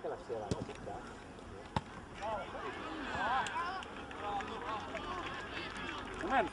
Mäkelä siellä osittaa. Come on.